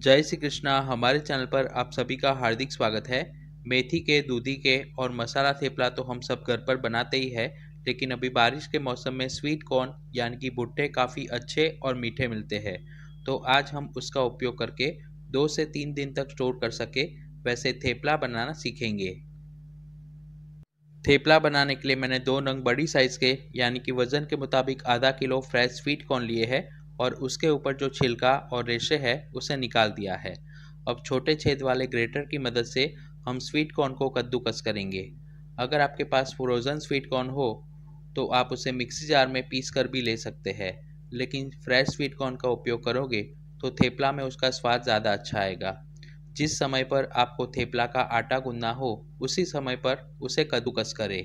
जय श्री कृष्णा, हमारे चैनल पर आप सभी का हार्दिक स्वागत है। मेथी के, दूधी के और मसाला थेपला तो हम सब घर पर बनाते ही है, लेकिन अभी बारिश के मौसम में स्वीट कॉर्न यानी कि भुट्टे काफ़ी अच्छे और मीठे मिलते हैं। तो आज हम उसका उपयोग करके दो से तीन दिन तक स्टोर कर सके, वैसे थेपला बनाना सीखेंगे। थेपला बनाने के लिए मैंने दो नंग बड़ी साइज़ के यानी कि वज़न के मुताबिक आधा किलो फ्रेश स्वीट कॉर्न लिए हैं और उसके ऊपर जो छिलका और रेशे है, उसे निकाल दिया है। अब छोटे छेद वाले ग्रेटर की मदद से हम स्वीट कॉर्न को कद्दूकस करेंगे। अगर आपके पास फ्रोज़न स्वीट कॉर्न हो तो आप उसे मिक्सी जार में पीस कर भी ले सकते हैं। लेकिन फ्रेश स्वीट कॉर्न का उपयोग करोगे तो थेपला में उसका स्वाद ज़्यादा अच्छा आएगा। जिस समय पर आपको थेपला का आटा गूंदना हो, उसी समय पर उसे कद्दूकस करें।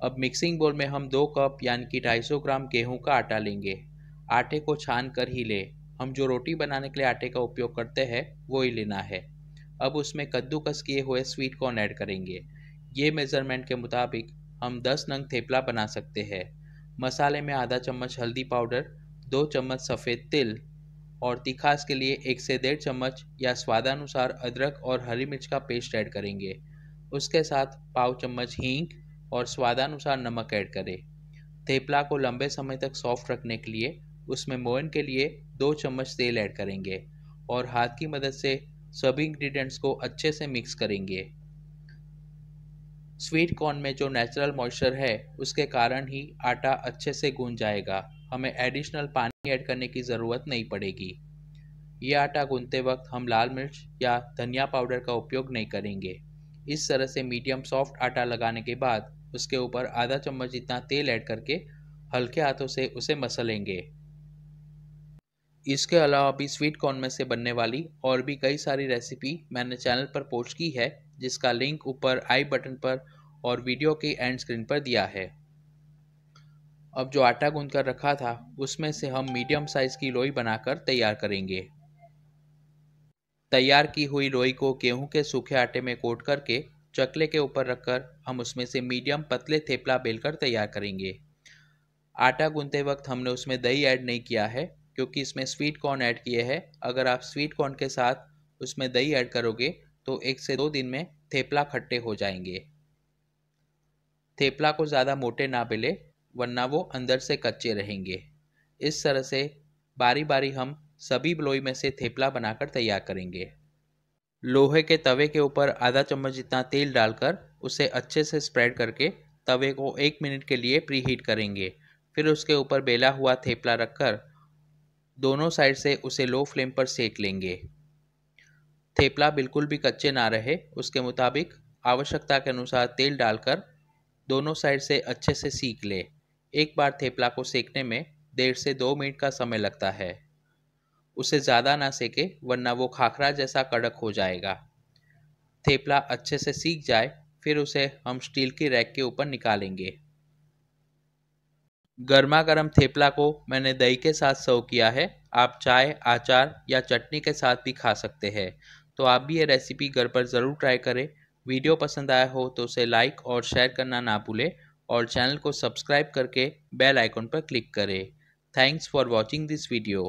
अब मिक्सिंग बोल में हम दो कप यानी कि 250 ग्राम गेहूँ का आटा लेंगे। आटे को छान कर ही ले। हम जो रोटी बनाने के लिए आटे का उपयोग करते हैं, वो ही लेना है। अब उसमें कद्दूकस किए हुए स्वीट कॉर्न ऐड करेंगे। ये मेज़रमेंट के मुताबिक हम 10 नंग थेपला बना सकते हैं। मसाले में आधा चम्मच हल्दी पाउडर, दो चम्मच सफ़ेद तिल और तिखास के लिए एक से डेढ़ चम्मच या स्वादानुसार अदरक और हरी मिर्च का पेस्ट ऐड करेंगे। उसके साथ पाव चम्मच हींग और स्वादानुसार नमक ऐड करें। थेपला को लंबे समय तक सॉफ्ट रखने के लिए उसमें मोहन के लिए दो चम्मच तेल ऐड करेंगे और हाथ की मदद से सभी इंग्रेडिएंट्स को अच्छे से मिक्स करेंगे। स्वीट कॉर्न में जो नेचुरल मॉइस्चर है, उसके कारण ही आटा अच्छे से गूंज जाएगा। हमें एडिशनल पानी ऐड करने की ज़रूरत नहीं पड़ेगी। ये आटा गूंदते वक्त हम लाल मिर्च या धनिया पाउडर का उपयोग नहीं करेंगे। इस तरह से मीडियम सॉफ्ट आटा लगाने के बाद उसके ऊपर आधा चम्मच जितना तेल ऐड करके हल्के हाथों से उसे मसलेंगे। इसके अलावा भी स्वीट कॉर्न में से बनने वाली और भी कई सारी रेसिपी मैंने चैनल पर पोस्ट की है, जिसका लिंक ऊपर आई बटन पर और वीडियो के एंड स्क्रीन पर दिया है। अब जो आटा गूंद कर रखा था, उसमें से हम मीडियम साइज़ की लोई बनाकर तैयार करेंगे। तैयार की हुई लोई को गेहूँ के सूखे आटे में कोट करके चकले के ऊपर रखकर हम उसमें से मीडियम पतले थेपला बेलकर तैयार करेंगे। आटा गूंदते वक्त हमने उसमें दही ऐड नहीं किया है क्योंकि इसमें स्वीट कॉर्न ऐड किए हैं। अगर आप स्वीट कॉर्न के साथ उसमें दही ऐड करोगे तो एक से दो दिन में थेपला खट्टे हो जाएँगे। थेपला को ज़्यादा मोटे ना बेले वरना वो अंदर से कच्चे रहेंगे। इस तरह से बारी बारी हम सभी लोई में से थेपला बनाकर तैयार करेंगे। लोहे के तवे के ऊपर आधा चम्मच जितना तेल डालकर उसे अच्छे से स्प्रेड करके तवे को एक मिनट के लिए प्री हीट करेंगे। फिर उसके ऊपर बेला हुआ थेपला रखकर दोनों साइड से उसे लो फ्लेम पर सेक लेंगे। थेपला बिल्कुल भी कच्चे ना रहे, उसके मुताबिक आवश्यकता के अनुसार तेल डालकर दोनों साइड से अच्छे से सीख ले। एक बार थेपला को सेकने में डेढ़ से दो मिनट का समय लगता है। उसे ज़्यादा ना सेके, वरना वो खाखरा जैसा कड़क हो जाएगा। थेपला अच्छे से सीख जाए, फिर उसे हम स्टील की रैक के ऊपर निकालेंगे। गर्मा गर्म थेपला को मैंने दही के साथ सर्व किया है। आप चाय, आचार या चटनी के साथ भी खा सकते हैं। तो आप भी ये रेसिपी घर पर ज़रूर ट्राई करें। वीडियो पसंद आया हो तो उसे लाइक और शेयर करना ना भूलें और चैनल को सब्सक्राइब करके बेल आइकन पर क्लिक करें। Thanks for watching this video.